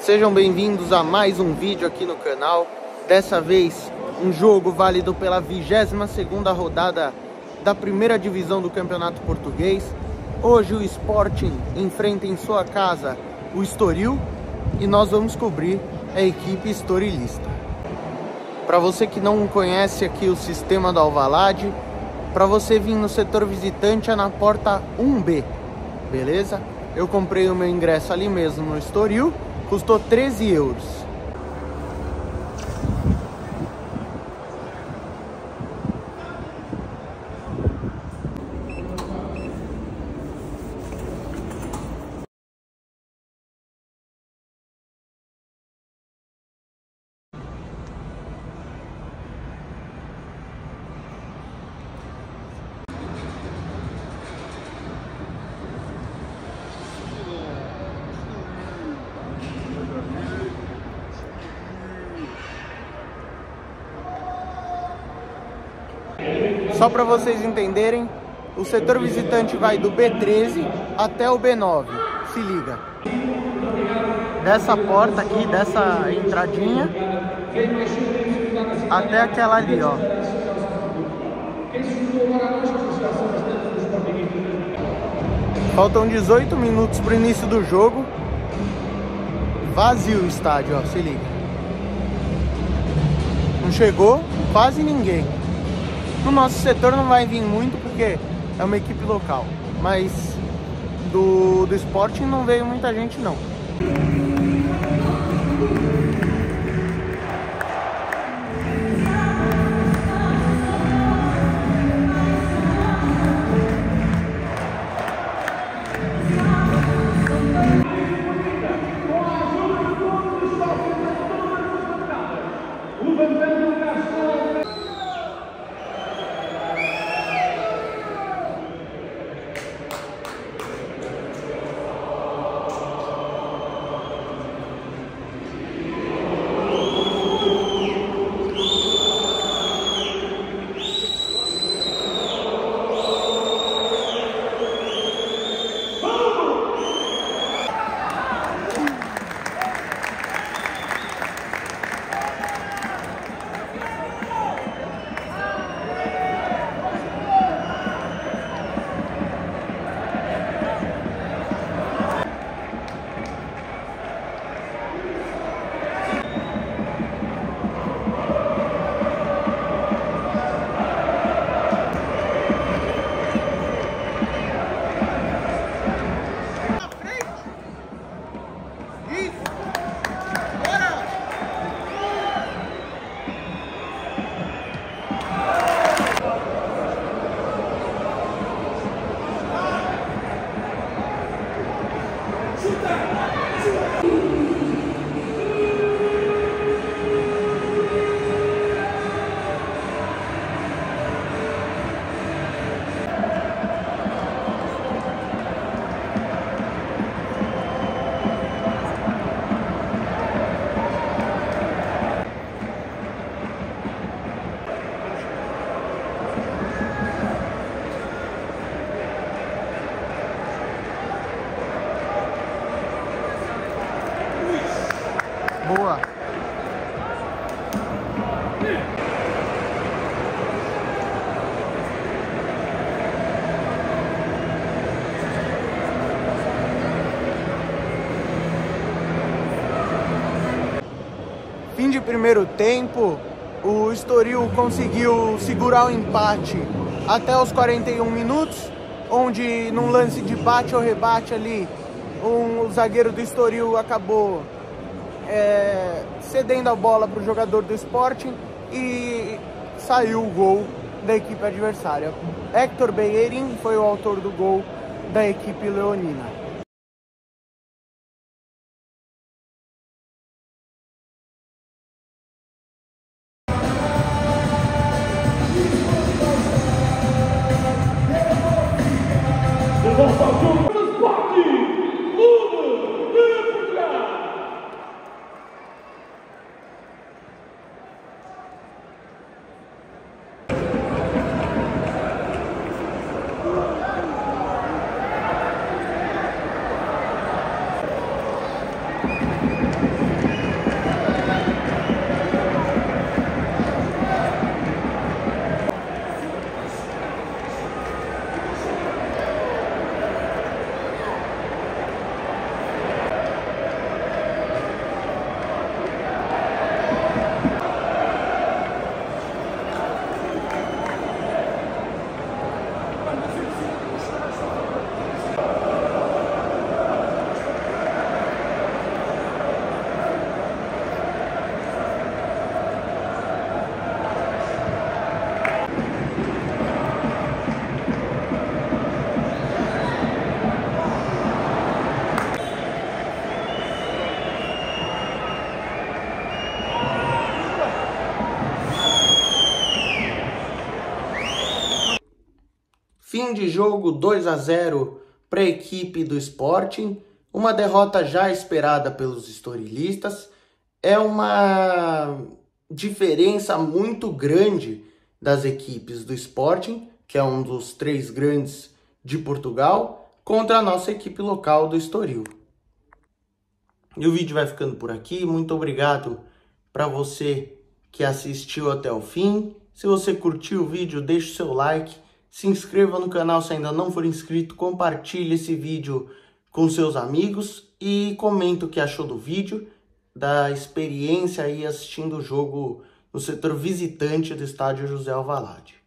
Sejam bem-vindos a mais um vídeo aqui no canal. Dessa vez, um jogo válido pela 22ª rodada da primeira divisão do Campeonato Português. Hoje o Sporting enfrenta em sua casa o Estoril e nós vamos cobrir a equipe estorilista. Para você que não conhece aqui o sistema do Alvalade, para você vir no setor visitante é na porta 1B, beleza? Eu comprei o meu ingresso ali mesmo no Estoril, custou 13 euros. Só para vocês entenderem, o setor visitante vai do B13 até o B9. Se liga. Dessa porta aqui, dessa entradinha, até aquela ali, ó. Faltam 18 minutos para o início do jogo. Vazio o estádio, ó, se liga. Não chegou quase ninguém. No nosso setor não vai vir muito porque é uma equipe local, mas do, do esporte não veio muita gente não. Boa. Fim de primeiro tempo, o Estoril conseguiu segurar o empate até os 41 minutos, onde num lance de bate ou rebate ali, um, o zagueiro do Estoril acabou é, cedendo a bola para o jogador do Sporting e saiu o gol da equipe adversária. Hector Bellerin foi o autor do gol da equipe leonina. Vamos ao Fim de jogo 2 a 0 para a equipe do Sporting, uma derrota já esperada pelos historilistas. É uma diferença muito grande das equipes do Sporting, que é um dos três grandes de Portugal, contra a nossa equipe local do Estoril. E o vídeo vai ficando por aqui. Muito obrigado para você que assistiu até o fim. Se você curtiu o vídeo, deixe o seu like, se inscreva no canal se ainda não for inscrito, compartilhe esse vídeo com seus amigos e comenta o que achou do vídeo, da experiência aí assistindo o jogo no setor visitante do estádio José Alvalade.